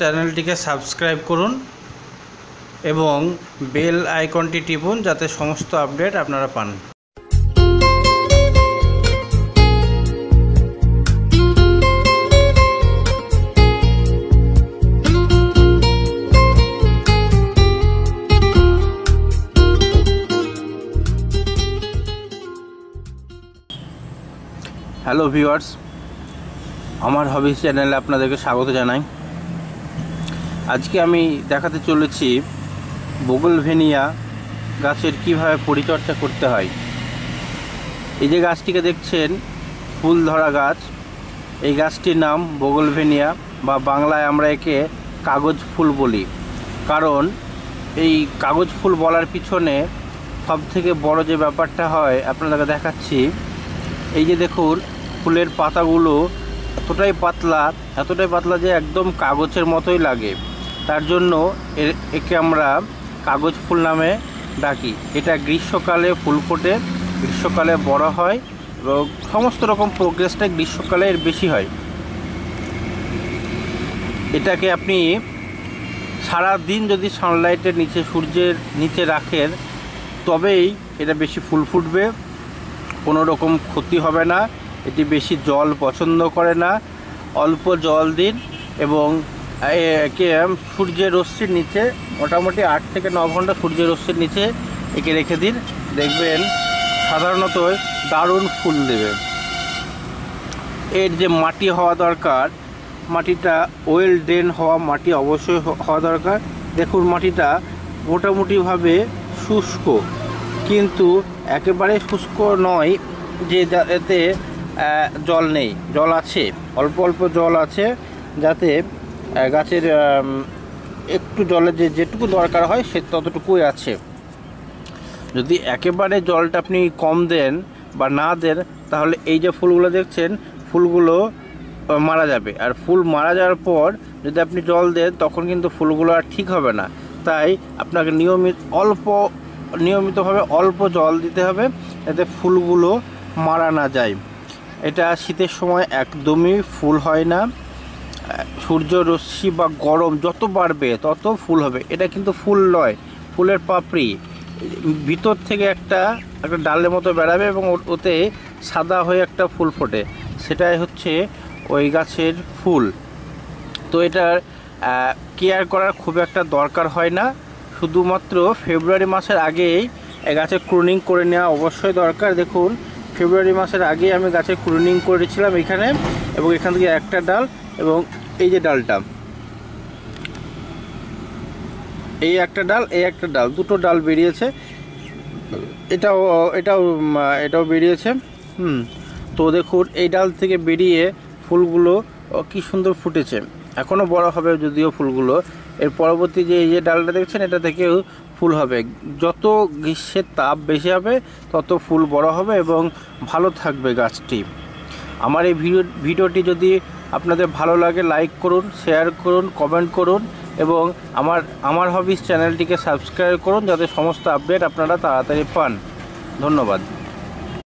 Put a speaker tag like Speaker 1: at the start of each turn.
Speaker 1: চ্যানেলটিকে সাবস্ক্রাইব করুন এবং বেল আইকনটি টিপুন যাতে সমস্ত আপডেট আপনারা পান। হ্যালো ভিউয়ার্স আমার হবিস চ্যানেলে আপনাদেরকে স্বাগত জানাই। আজকে আমি দেখাতে চলেছি বগলভেনিয়া গাছের কীভাবে পরিচর্যা করতে হয়। এই যে গাছটিকে দেখছেন ফুল ধরা গাছ। এই গাছটির নাম বগলভেনিয়া বা বাংলায় আমরা একে কাগজ ফুল বলি। কারণ এই কাগজ ফুল বলার পিছনে সব থেকে বড় যে ব্যাপারটা হয়, আপনাদেরকে দেখাচ্ছি। এই যে দেখুন, ফুলের পাতাগুলো এতটাই পাতলা এতটাই পাতলা যে একদম কাগজের মতোই লাগে। তার জন্য একে আমরা কাগজ ফুল নামে ডাকি। এটা গ্রীষ্মকালে ফুল ফোটে, গ্রীষ্মকালে বড় হয় এবং সমস্ত রকম প্রোগ্রেসটা গ্রীষ্মকালে এর বেশি হয়। এটাকে আপনি সারা দিন যদি সানলাইটের নিচে সূর্যের নিচে রাখেন, তবেই এটা বেশি ফুল ফুটবে, কোনো রকম ক্ষতি হবে না, এটি বেশি জল পছন্দ করে না, অল্প জল দিন এবং একে সূর্যের রশ্মির নিচে, মোটামুটি আট থেকে ন ঘণ্টা সূর্যের রশ্মির নিচে একে রেখে দিন। দেখবেন সাধারণত দারুণ ফুল দেবে। এর যে মাটি হওয়া দরকার, মাটিটা ওয়েল ড্রেন হওয়া মাটি অবশ্যই হওয়া দরকার। দেখুন মাটিটা মোটামুটিভাবে শুষ্ক, কিন্তু একেবারে শুষ্ক নয় যে এতে জল নেই। জল আছে, অল্প অল্প জল আছে, যাতে গাছের একটু জলের যে যেটুকু দরকার হয় সে ততটুকুই আছে। যদি একেবারে জলটা আপনি কম দেন বা না দেন, তাহলে এই যে ফুলগুলো দেখছেন, ফুলগুলো মারা যাবে। আর ফুল মারা যাওয়ার পর যদি আপনি জল দেন, তখন কিন্তু ফুলগুলো আর ঠিক হবে না। তাই আপনাকে নিয়মিত অল্প, নিয়মিতভাবে অল্প জল দিতে হবে যাতে ফুলগুলো মারা না যায়। এটা শীতের সময় একদমই ফুল হয় না। সূর্য, রশ্মি বা গরম যত বাড়বে, তত ফুল হবে। এটা কিন্তু ফুল নয়, ফুলের পাপড়ি। ভিতর থেকে একটা একটা ডালের মতো বেড়াবে এবং ওতে সাদা হয়ে একটা ফুল ফোটে। সেটাই হচ্ছে ওই গাছের ফুল। তো এটার কেয়ার করার খুব একটা দরকার হয় না। শুধুমাত্র ফেব্রুয়ারি মাসের আগেই গাছে ক্রুনিং করে নেওয়া অবশ্যই দরকার। দেখুন, ফেব্রুয়ারি মাসের আগে আমি গাছে ক্রুনিং করেছিলাম এখানে এবং এখান থেকে একটা ডাল এবং এই যে ডালটা, এই একটা ডাল, এই একটা ডাল, দুটো ডাল বেরিয়েছে। এটাও এটাও এটাও বেরিয়েছে। হুম, তো দেখুন, এই ডাল থেকে বেরিয়ে ফুলগুলো কি সুন্দর ফুটেছে। এখনও বড় হবে যদিও ফুলগুলো। এর পরবর্তী যে, এই যে ডালটা দেখছেন, এটা থেকেও ফুল হবে। যত গ্রীষ্মের তাপ বেশি হবে, তত ফুল বড় হবে এবং ভালো থাকবে গাছটি। আমার এই ভিডিও, ভিডিওটি যদি আপনাদের ভালো লাগে লাইক করুন শেয়ার করুন কমেন্ট করুন এবং আমার আমার হবিস চ্যানেলটিকে সাবস্ক্রাইব করুন যাতে সমস্ত আপডেট আপনারা তাড়াতাড়ি পান। ধন্যবাদ।